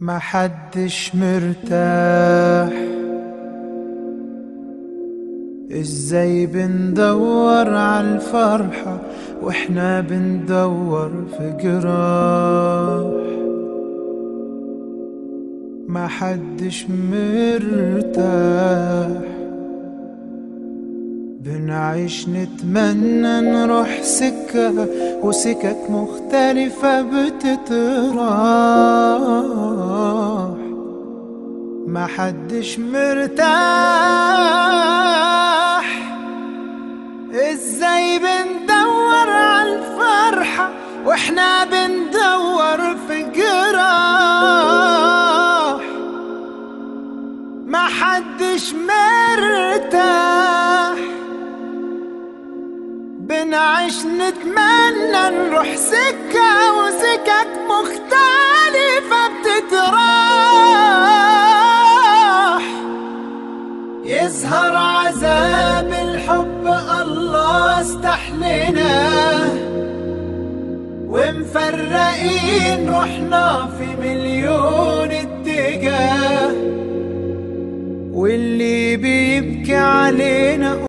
ما حدش مرتاح. إزاي بندور عالفرحة وإحنا بندور في جراح؟ ما حدش مرتاح. بنعيش نتمنى نروح سكة وسكك مختلفة بتتراح. ما حدش مرتاح. إزاي بندور عالفرحة وإحنا بندور في جراح؟ ما حدش مرتاح. بنعيش نتمنى نروح سكة وسكك مختلفة بتتراح. يظهر عذاب الحب الله استحلنا ومفرقين روحنا في مليون اتجاه. واللي بيبكي علينا